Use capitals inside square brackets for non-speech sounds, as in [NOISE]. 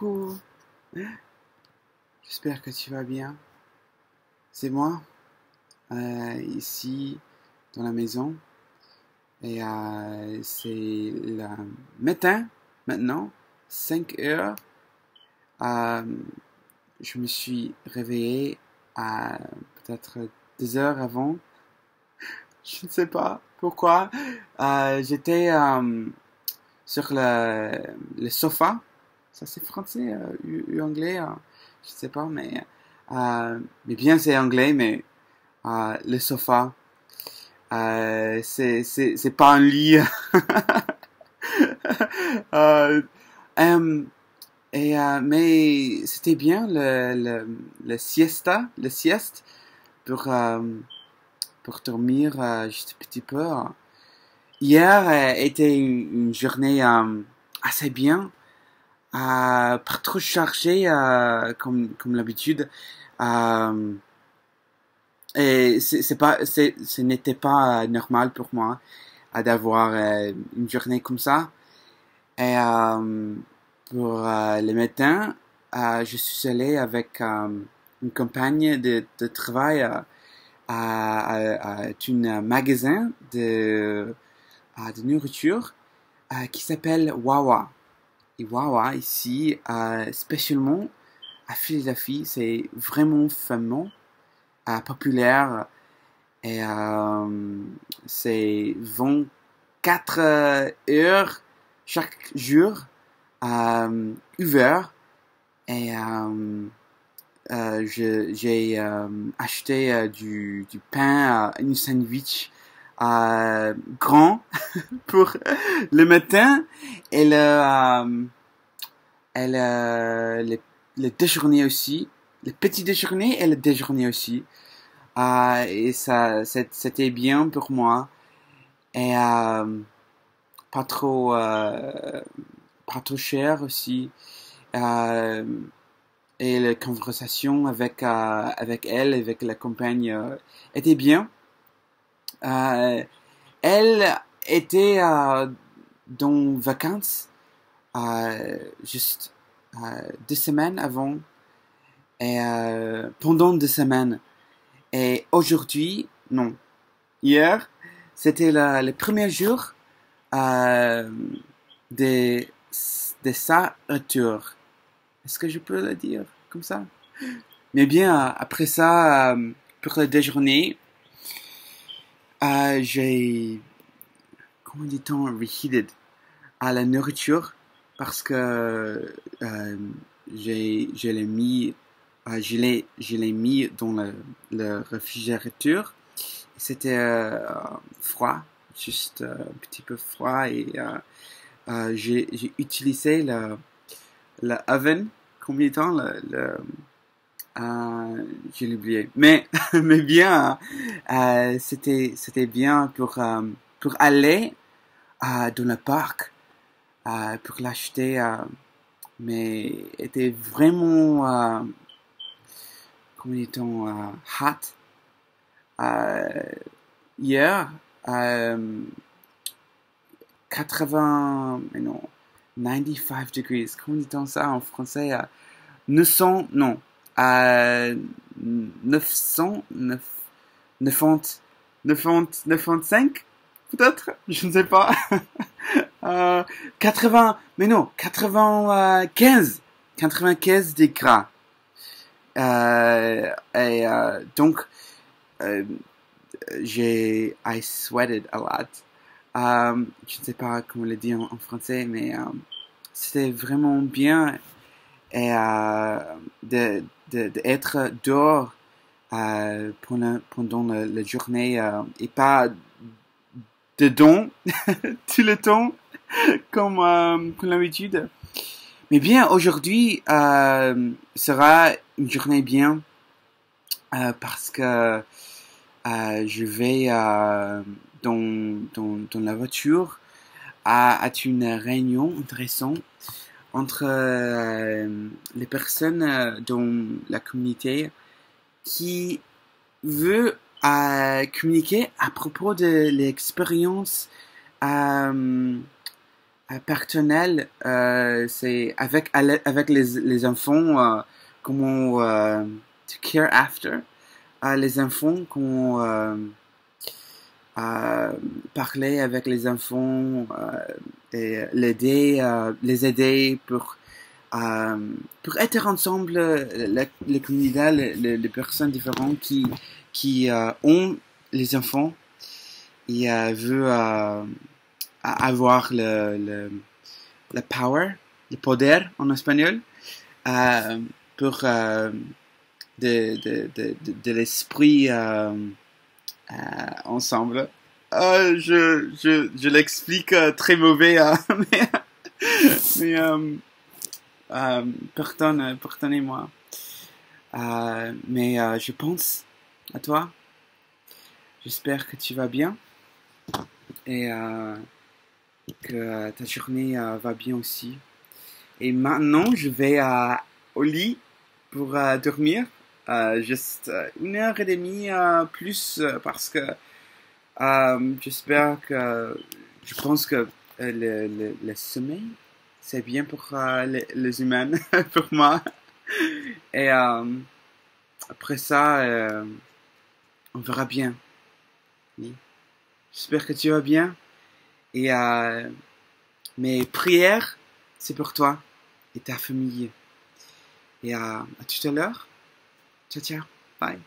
Coucou. J'espère que tu vas bien. C'est moi, euh, ici, dans la maison. Et euh, c'est le matin, maintenant, 5 heures. Euh, je me suis réveillé à peut-être deux heures avant. [LAUGHS] Je ne sais pas pourquoi. J'étais sur le, le sofa. Ça c'est français euh, ou, anglais, euh, je sais pas, mais, euh, mais bien c'est anglais, mais euh, le sofa, euh, c'est c'est c'est pas un lit. [LAUGHS] Euh, euh, et mais c'était bien le, le le siesta, le sieste pour pour dormir juste un petit peu. Hier était une, journée assez bien, euh, pas trop chargée euh, comme comme l'habitude. Euh, et c'est pas ce n'était pas euh, normal pour moi euh, d'avoir euh, une journée comme ça. Et pour le matin, je suis allé avec une compagne de, de travail à, à, à un magasin de, de nourriture qui s'appelle Wawa. Et Wawa, ici, euh, spécialement à Philadelphie, c'est vraiment fameux, euh, populaire. Et euh, c'est 24 heures chaque jour euh, ouvert. Et euh, euh, j'ai euh, acheté euh, du, du pain, euh, une sandwich euh, grand [LAUGHS] pour le matin et le, euh, et le, le, déjeuner aussi, le petit déjeuner et le déjeuner aussi. Euh, et ça, c'était bien pour moi. Et euh, pas trop, euh, pas trop cher aussi. Euh, et la conversation avec, euh, avec elle, avec la compagne, euh, était bien. Euh, elle était euh, dans vacances euh, juste euh, deux semaines avant et euh, pendant deux semaines. Et aujourd'hui, non, hier, c'était le, premier jour de, de sa retour. Est-ce que je peux le dire comme ça? Mais bien, après ça, euh, pour le déjeuner, euh, j'ai, comment dit-on, reheated à la nourriture parce que euh, j'ai, je l'ai mis, euh, je l'ai, je l'ai mis dans le, le réfrigérateur. C'était euh, froid, juste euh, un petit peu froid et euh, j'ai, j'ai utilisé le, le oven, combien de temps, le, le euh, je l'ai oublié. Mais, [LAUGHS] mais bien, euh, c'était, c'était bien pour, euh, pour aller euh, dans le parc, pour l'acheter, mais était vraiment, comment dit-on, hot. Hier, euh, 80, mais non, 95 degrees, comment dit-on ça en français? euh, 900, non, à 900, 9, 90, 90, 95, peut-être, je ne sais pas. [LAUGHS] euh, 80, mais non, 95, 95 degrés. Euh, et euh, donc, euh, j'ai, I sweated a lot. Euh, je ne sais pas comment le dire en, français, mais euh, c'était vraiment bien et euh, de, de, de être dehors euh, pendant, pendant la, la journée euh, et pas dedans [LAUGHS] tout le temps comme, comme l'habitude. Mais bien, aujourd'hui euh, sera une journée bien euh, parce que euh, je vais dans, dans, dans la voiture à, à une réunion intéressante entre euh, les personnes euh, dans la communauté qui veut euh, communiquer à propos de l'expérience euh, personnel, c'est avec avec les, les enfants comment to care after les enfants comment parler avec les enfants et l'aider les aider pour pour être ensemble les, communautés les, personnes différentes qui qui ont les enfants et veut avoir le, le, le, power, le poder en espagnol, euh, pour euh, de, de, de, l'esprit euh, euh ensemble. Euh, je je, je l'explique euh, très mauvais, [LAUGHS] mais, mais pardonne, pardonnez-moi. mais je pense à toi. J'espère que tu vas bien et que ta journée euh, va bien aussi. Et maintenant, je vais euh, au lit pour euh, dormir, juste une heure et demie plus, parce que j'espère que, je pense que le, le, le sommeil, c'est bien pour les, les, humains, [LAUGHS] pour moi. Et après ça, on verra bien. J'espère que tu vas bien. Et euh, mes prières, c'est pour toi et ta famille. Et euh, à tout à l'heure. 再见，拜。